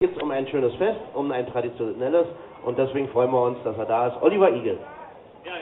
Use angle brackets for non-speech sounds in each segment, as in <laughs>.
geht es um ein schönes Fest, um ein traditionelles und deswegen freuen wir uns, dass er da ist. Oliver Igel. Ja,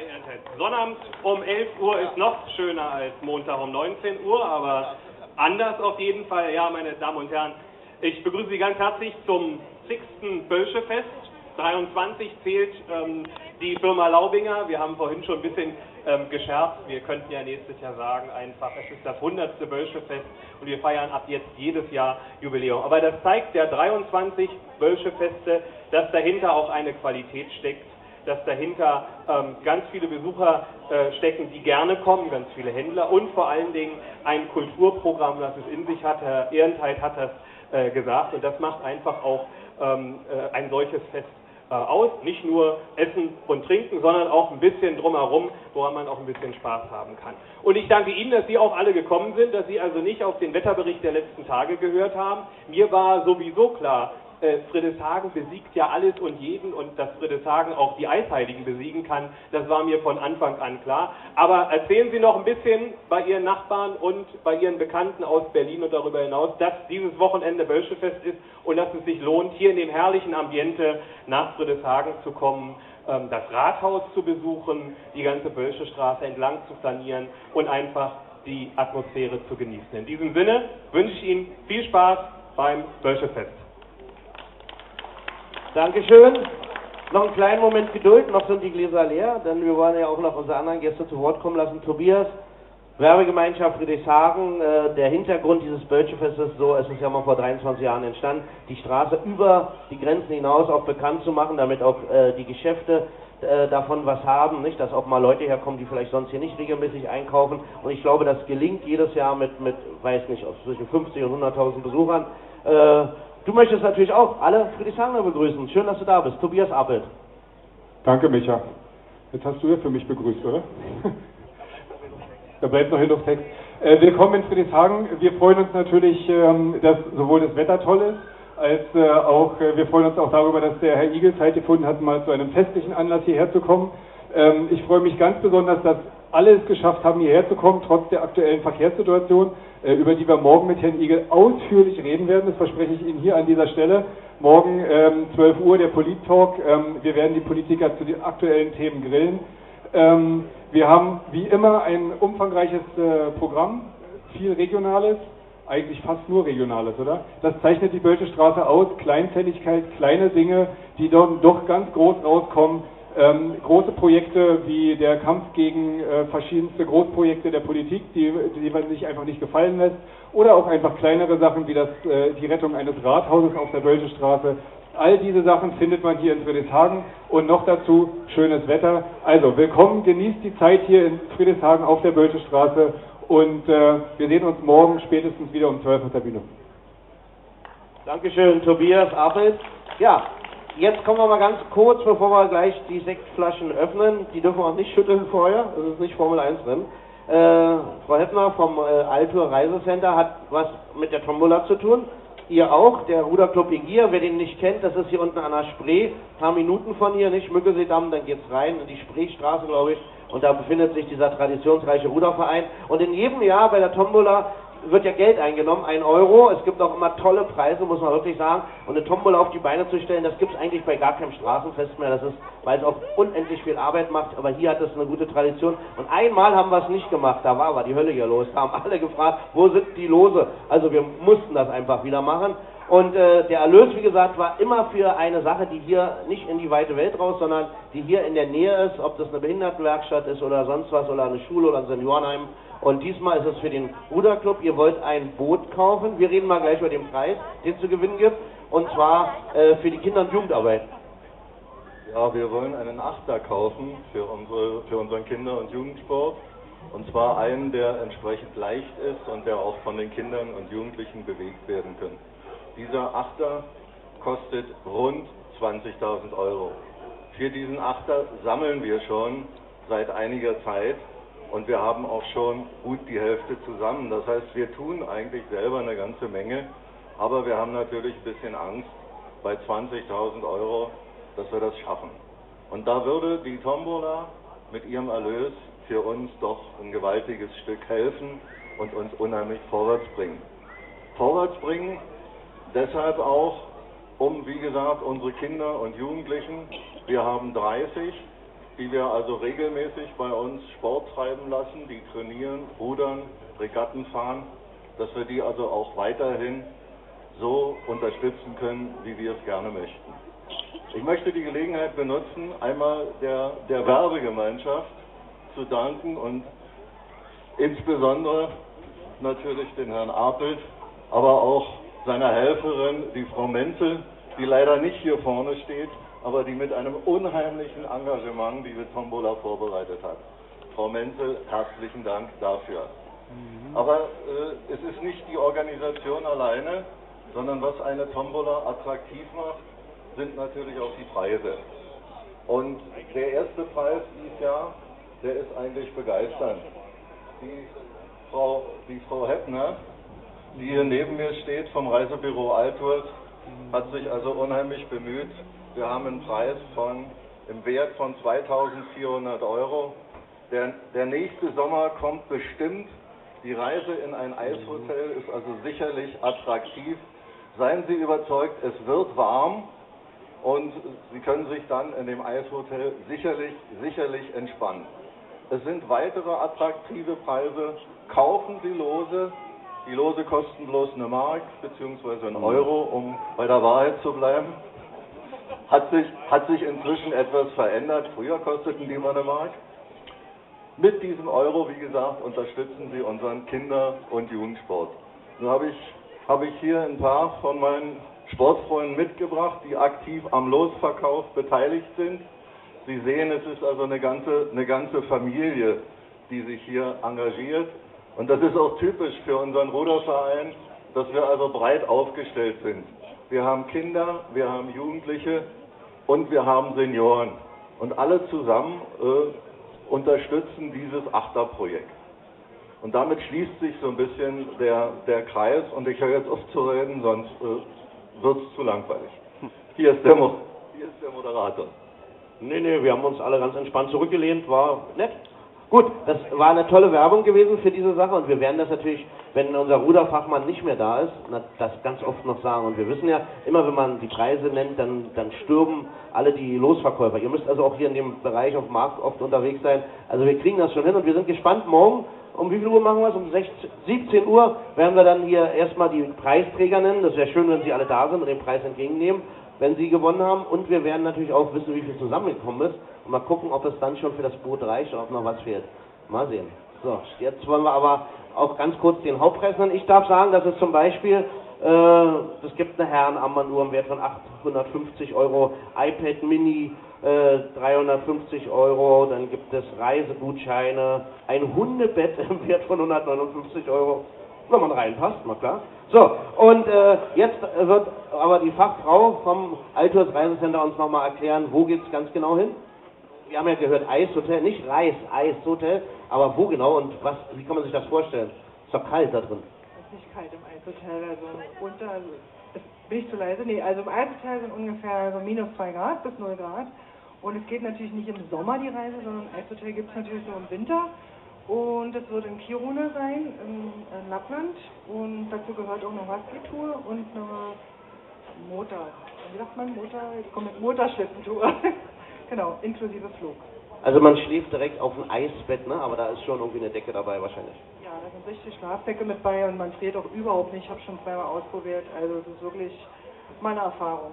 Sonnabend um 11 Uhr ist noch schöner als Montag um 19 Uhr, aber anders auf jeden Fall. Ja, meine Damen und Herren, ich begrüße Sie ganz herzlich zum 6. Bölschefest. 23 zählt ähm, die Firma Laubinger. Wir haben vorhin schon ein bisschen ähm, geschärft. Wir könnten ja nächstes Jahr sagen, einfach, es ist das 100. Bölschefest und wir feiern ab jetzt jedes Jahr Jubiläum. Aber das zeigt der 23 Bölschefeste, dass dahinter auch eine Qualität steckt, dass dahinter ähm, ganz viele Besucher äh, stecken, die gerne kommen, ganz viele Händler und vor allen Dingen ein Kulturprogramm, das es in sich hat. Herr Ehrenthal hat das äh, gesagt und das macht einfach auch ein solches Fest äh, aus. Nicht nur Essen und Trinken, sondern auch ein bisschen drumherum, woran man auch ein bisschen Spaß haben kann. Und ich danke Ihnen, dass Sie auch alle gekommen sind, dass Sie also nicht auf den Wetterbericht der letzten Tage gehört haben. Mir war sowieso klar, äh, Friedrichshagen besiegt ja alles und jeden und dass Friedrichshagen auch die Eisheiligen besiegen kann, das war mir von Anfang an klar. Aber erzählen Sie noch ein bisschen bei Ihren Nachbarn und bei Ihren Bekannten aus Berlin und darüber hinaus, dass dieses Wochenende Bölschefest ist und dass es sich lohnt, hier in dem herrlichen Ambiente nach Friedrichshagen zu kommen, ähm, das Rathaus zu besuchen, die ganze Bölsche Straße entlang zu flanieren und einfach die Atmosphäre zu genießen. In diesem Sinne wünsche ich Ihnen viel Spaß beim Bölschefest. Dankeschön. Noch einen kleinen Moment Geduld, noch sind die Gläser leer, denn wir wollen ja auch noch unsere anderen Gäste zu Wort kommen lassen. Tobias, Werbegemeinschaft Friedrichshagen, äh, der Hintergrund dieses Bölschefestes ist so, es ist ja mal vor 23 Jahren entstanden, die Straße über die Grenzen hinaus auch bekannt zu machen, damit auch äh, die Geschäfte äh, davon was haben, nicht, dass auch mal Leute herkommen, die vielleicht sonst hier nicht regelmäßig einkaufen. Und ich glaube, das gelingt jedes Jahr mit, mit weiß nicht, zwischen 50 und 100.000 Besuchern. Äh, Du möchtest natürlich auch alle Friedrichshagener begrüßen. Schön, dass du da bist. Tobias Appelt. Danke, Micha. Jetzt hast du ja für mich begrüßt, oder? <laughs> da bleibt noch auf Text. Äh, willkommen in Friedrichshagen. Wir freuen uns natürlich, ähm, dass sowohl das Wetter toll ist, als äh, auch, äh, wir freuen uns auch darüber, dass der Herr Igel Zeit gefunden hat, mal zu einem festlichen Anlass hierher zu kommen. Ähm, ich freue mich ganz besonders, dass alle es geschafft haben, hierher zu kommen, trotz der aktuellen Verkehrssituation, äh, über die wir morgen mit Herrn Igel ausführlich reden werden. Das verspreche ich Ihnen hier an dieser Stelle. Morgen ähm, 12 Uhr der Polit-Talk. Ähm, wir werden die Politiker zu den aktuellen Themen grillen. Ähm, wir haben wie immer ein umfangreiches äh, Programm, viel Regionales, eigentlich fast nur Regionales, oder? Das zeichnet die Bölsche Straße aus, Kleinzelligkeit, kleine Dinge, die dann doch ganz groß rauskommen ähm, große Projekte wie der Kampf gegen äh, verschiedenste Großprojekte der Politik, die, die man sich einfach nicht gefallen lässt, oder auch einfach kleinere Sachen wie das, äh, die Rettung eines Rathauses auf der Bölsche Straße. All diese Sachen findet man hier in Friedrichshagen und noch dazu schönes Wetter. Also willkommen, genießt die Zeit hier in Friedrichshagen auf der Bölsche Straße und äh, wir sehen uns morgen spätestens wieder um 12 Uhr auf der Bühne. Dankeschön, Tobias Appel. Ja, Jetzt kommen wir mal ganz kurz, bevor wir gleich die Sektflaschen öffnen. Die dürfen wir auch nicht schütteln vorher, das ist nicht Formel 1 drin. Äh, Frau Heppner vom äh, Altour Reisecenter hat was mit der Tombola zu tun. Ihr auch, der Ruderclub Egier, wer den nicht kennt, das ist hier unten an der Spree, ein paar Minuten von hier, nicht? Mückelseedamm, dann geht's rein in die Spreestraße, glaube ich, und da befindet sich dieser traditionsreiche Ruderverein. Und in jedem Jahr bei der Tombola wird ja Geld eingenommen, ein Euro. Es gibt auch immer tolle Preise, muss man wirklich sagen. Und eine Tombola auf die Beine zu stellen, das gibt es eigentlich bei gar keinem Straßenfest mehr. Das ist, weil es auch unendlich viel Arbeit macht. Aber hier hat es eine gute Tradition. Und einmal haben wir es nicht gemacht. Da war aber die Hölle hier los. Da haben alle gefragt, wo sind die Lose? Also wir mussten das einfach wieder machen. Und äh, der Erlös, wie gesagt, war immer für eine Sache, die hier nicht in die weite Welt raus, sondern die hier in der Nähe ist, ob das eine Behindertenwerkstatt ist oder sonst was oder eine Schule oder ein Seniorenheim. Und diesmal ist es für den Ruderclub, ihr wollt ein Boot kaufen. Wir reden mal gleich über den Preis, den es zu gewinnen gibt. Und zwar äh, für die Kinder- und Jugendarbeit. Ja, wir wollen einen Achter kaufen für, unsere, für unseren Kinder- und Jugendsport. Und zwar einen, der entsprechend leicht ist und der auch von den Kindern und Jugendlichen bewegt werden kann. Dieser Achter kostet rund 20.000 Euro. Für diesen Achter sammeln wir schon seit einiger Zeit und wir haben auch schon gut die Hälfte zusammen. Das heißt, wir tun eigentlich selber eine ganze Menge, aber wir haben natürlich ein bisschen Angst bei 20.000 Euro, dass wir das schaffen. Und da würde die Tombola mit ihrem Erlös für uns doch ein gewaltiges Stück helfen und uns unheimlich vorwärts bringen. Vorwärts bringen deshalb auch, um, wie gesagt, unsere Kinder und Jugendlichen, wir haben 30, die wir also regelmäßig bei uns Sport treiben lassen, die trainieren, rudern, Regatten fahren, dass wir die also auch weiterhin so unterstützen können, wie wir es gerne möchten. Ich möchte die Gelegenheit benutzen, einmal der, der Werbegemeinschaft zu danken und insbesondere natürlich den Herrn Apelt, aber auch seiner Helferin, die Frau Menzel, die leider nicht hier vorne steht, aber die mit einem unheimlichen Engagement diese Tombola vorbereitet hat. Frau Menzel, herzlichen Dank dafür. Mhm. Aber äh, es ist nicht die Organisation alleine, sondern was eine Tombola attraktiv macht, sind natürlich auch die Preise. Und der erste Preis dieses Jahr, der ist eigentlich begeisternd. Die Frau, die Frau Heppner, die hier neben mir steht vom Reisebüro Altwurz, hat sich also unheimlich bemüht. Wir haben einen Preis von im Wert von 2400 Euro. Der, der nächste Sommer kommt bestimmt. Die Reise in ein Eishotel ist also sicherlich attraktiv. Seien Sie überzeugt, es wird warm und Sie können sich dann in dem Eishotel sicherlich, sicherlich entspannen. Es sind weitere attraktive Preise. Kaufen Sie Lose. Die Lose kosten bloß eine Mark bzw. einen Euro, um bei der Wahrheit zu bleiben. Hat sich, hat sich inzwischen etwas verändert. Früher kosteten die mal eine Mark. Mit diesem Euro, wie gesagt, unterstützen Sie unseren Kinder- und Jugendsport. Nun habe ich, habe ich hier ein paar von meinen Sportfreunden mitgebracht, die aktiv am Losverkauf beteiligt sind. Sie sehen, es ist also eine ganze, eine ganze Familie, die sich hier engagiert. Und das ist auch typisch für unseren Ruderverein, dass wir also breit aufgestellt sind. Wir haben Kinder, wir haben Jugendliche und wir haben Senioren. Und alle zusammen äh, unterstützen dieses Achterprojekt. Und damit schließt sich so ein bisschen der, der Kreis. Und ich höre jetzt auf zu reden, sonst äh, wird es zu langweilig. Hier ist, der, hier ist der Moderator. Nee, nee, wir haben uns alle ganz entspannt zurückgelehnt, war nett. Gut, das war eine tolle Werbung gewesen für diese Sache und wir werden das natürlich, wenn unser Ruderfachmann nicht mehr da ist, das ganz oft noch sagen. Und wir wissen ja, immer wenn man die Preise nennt, dann, dann stürben alle die Losverkäufer. Ihr müsst also auch hier in dem Bereich auf dem Markt oft unterwegs sein. Also wir kriegen das schon hin und wir sind gespannt. Morgen, um wie viel Uhr machen wir es? Um 16, 17 Uhr werden wir dann hier erstmal die Preisträger nennen. Das wäre schön, wenn Sie alle da sind und den Preis entgegennehmen wenn sie gewonnen haben. Und wir werden natürlich auch wissen, wie viel zusammengekommen ist. Und mal gucken, ob es dann schon für das Boot reicht oder ob noch was fehlt. Mal sehen. So, jetzt wollen wir aber auch ganz kurz den Hauptpreis nennen. Ich darf sagen, dass es zum Beispiel, äh, es gibt eine Herrenarmbanduhr im Wert von 850 Euro, iPad Mini äh, 350 Euro, dann gibt es Reisegutscheine, ein Hundebett im Wert von 159 Euro, wenn man reinpasst, mal klar. So, und äh, jetzt wird aber die Fachfrau vom Alturs Reisecenter uns nochmal erklären, wo geht es ganz genau hin? Wir haben ja gehört Eishotel, nicht Reis, Eishotel, aber wo genau und was, wie kann man sich das vorstellen? Ist doch kalt da drin. Es ist nicht kalt im Eishotel, also unter, also, bin ich zu leise? Nee, also im Eishotel sind ungefähr also minus 2 Grad bis 0 Grad. Und es geht natürlich nicht im Sommer die Reise, sondern Eishotel gibt es natürlich nur im Winter. Und es wird in Kiruna sein, in, in Lappland. Und dazu gehört auch eine Husky-Tour und eine Motor. Wie sagt man? Motor? Ich komme mit Motorschlittentour. <laughs> genau, inklusive Flug. Also man schläft direkt auf dem Eisbett, ne? aber da ist schon irgendwie eine Decke dabei wahrscheinlich. Ja, da sind richtig Schlafdecke mit bei und man friert auch überhaupt nicht. Ich habe schon zweimal ausprobiert. Also es ist wirklich meine Erfahrung.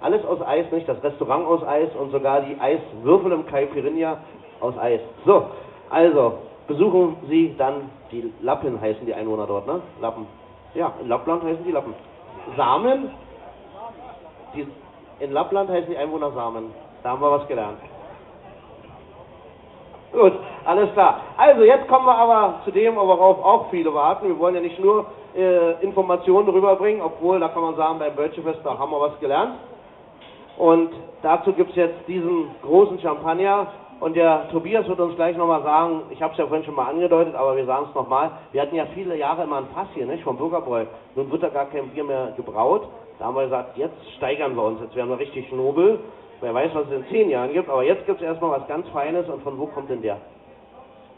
Alles aus Eis, nicht? Das Restaurant aus Eis und sogar die Eiswürfel im Caipirinha aus Eis. So, also besuchen Sie dann die Lappen, heißen die Einwohner dort, ne? Lappen. Ja, in Lappland heißen die Lappen. Samen? Die, in Lappland heißen die Einwohner Samen. Da haben wir was gelernt. Gut, alles klar. Also jetzt kommen wir aber zu dem, worauf auch viele warten. Wir wollen ja nicht nur äh, Informationen rüberbringen, obwohl, da kann man sagen, beim Bölschefest, da haben wir was gelernt. Und dazu gibt es jetzt diesen großen Champagner, und der Tobias wird uns gleich nochmal sagen, ich habe es ja vorhin schon mal angedeutet, aber wir sagen es nochmal, wir hatten ja viele Jahre immer ein Fass hier, nicht, vom Bürgerbräu. Nun wird da gar kein Bier mehr gebraut. Da haben wir gesagt, jetzt steigern wir uns, jetzt werden wir richtig nobel. Wer weiß, was es in zehn Jahren gibt, aber jetzt gibt es erstmal was ganz Feines und von wo kommt denn der?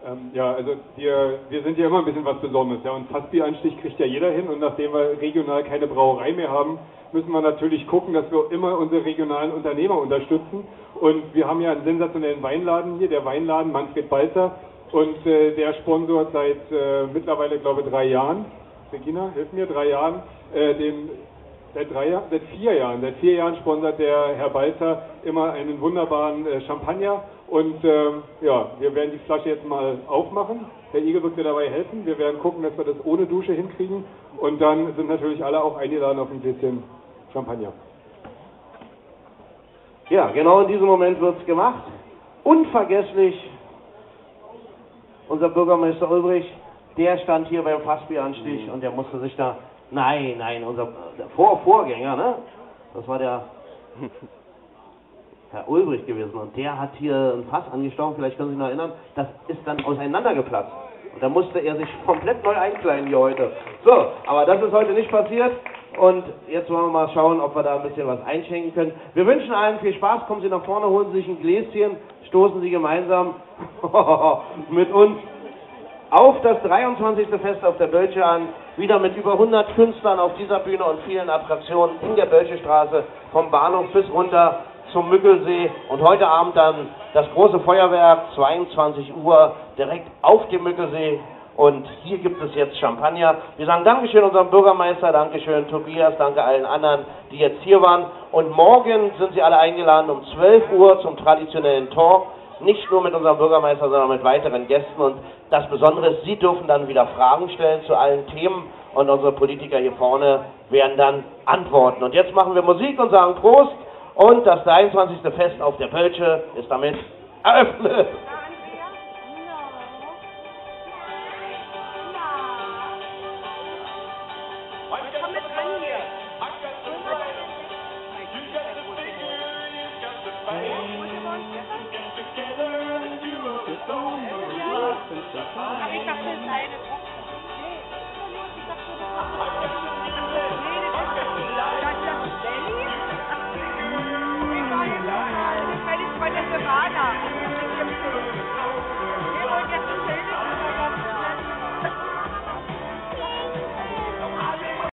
Ähm, ja, also wir, wir sind ja immer ein bisschen was Besonderes. Ja, und Fassbieranstich kriegt ja jeder hin. Und nachdem wir regional keine Brauerei mehr haben, müssen wir natürlich gucken, dass wir immer unsere regionalen Unternehmer unterstützen. Und wir haben ja einen sensationellen Weinladen hier, der Weinladen Manfred Balzer. Und äh, der sponsort seit äh, mittlerweile, glaube ich, drei Jahren, Regina, hilf mir, drei Jahren, äh, den Seit drei Jahren, seit vier Jahren, seit vier Jahren sponsert der Herr Balzer immer einen wunderbaren äh, Champagner und ähm, ja, wir werden die Flasche jetzt mal aufmachen. Herr Igel wird mir dabei helfen. Wir werden gucken, dass wir das ohne Dusche hinkriegen und dann sind natürlich alle auch eingeladen auf ein bisschen Champagner. Ja, genau in diesem Moment wird es gemacht. Unvergesslich unser Bürgermeister Ulbrich, der stand hier beim Fassbieranstich und der musste sich da Nein, nein, unser Vor Vorgänger, ne? Das war der Herr Ulbrich gewesen und der hat hier ein Fass angestochen, vielleicht können Sie sich noch erinnern, das ist dann auseinandergeplatzt. Und da musste er sich komplett neu einkleiden hier heute. So, aber das ist heute nicht passiert. Und jetzt wollen wir mal schauen, ob wir da ein bisschen was einschenken können. Wir wünschen allen viel Spaß. Kommen Sie nach vorne, holen Sie sich ein Gläschen, stoßen Sie gemeinsam <laughs> mit uns auf das 23. Fest auf der Bölsche an wieder mit über 100 Künstlern auf dieser Bühne und vielen Attraktionen in der Bölsche Straße vom Bahnhof bis runter zum Müggelsee und heute Abend dann das große Feuerwerk, 22 Uhr, direkt auf dem Müggelsee und hier gibt es jetzt Champagner. Wir sagen Dankeschön unserem Bürgermeister, Dankeschön Tobias, danke allen anderen, die jetzt hier waren. Und morgen sind Sie alle eingeladen um 12 Uhr zum traditionellen Talk nicht nur mit unserem Bürgermeister, sondern mit weiteren Gästen. Und das Besondere ist, Sie dürfen dann wieder Fragen stellen zu allen Themen und unsere Politiker hier vorne werden dann antworten. Und jetzt machen wir Musik und sagen Prost und das 23. Fest auf der Pölsche ist damit eröffnet. Aber ich